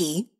key.